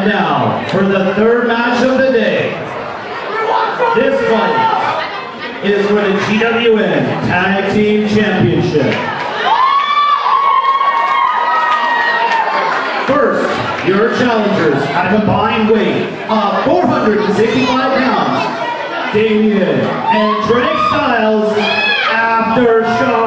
And now, for the third match of the day. This fight is for the GWN Tag Team Championship. First, your challengers at a combined weight of 465 pounds, Damien and Drake Styles, Aftershock.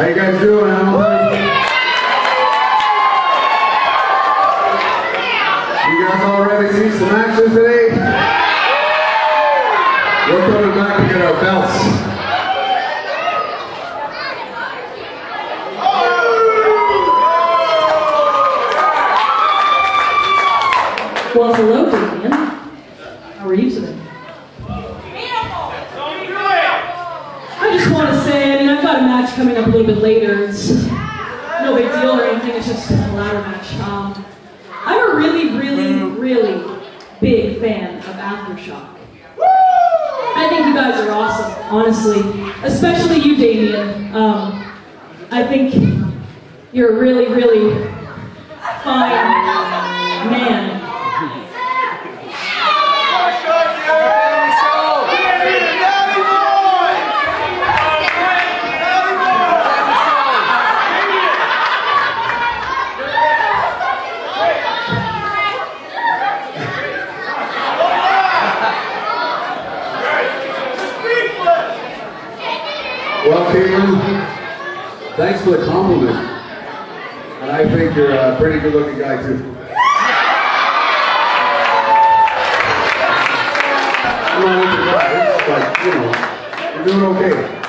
How you guys doing, bit later. It's no big deal or anything. It's just a ladder match. Um, I'm a really, really, really big fan of Aftershock. I think you guys are awesome, honestly. Especially you, Damien. Um, I think you're a really, really fine man. Thanks for the compliment. And I think you're a pretty good looking guy, too. I'm not into you know, you're doing okay.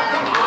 Come on.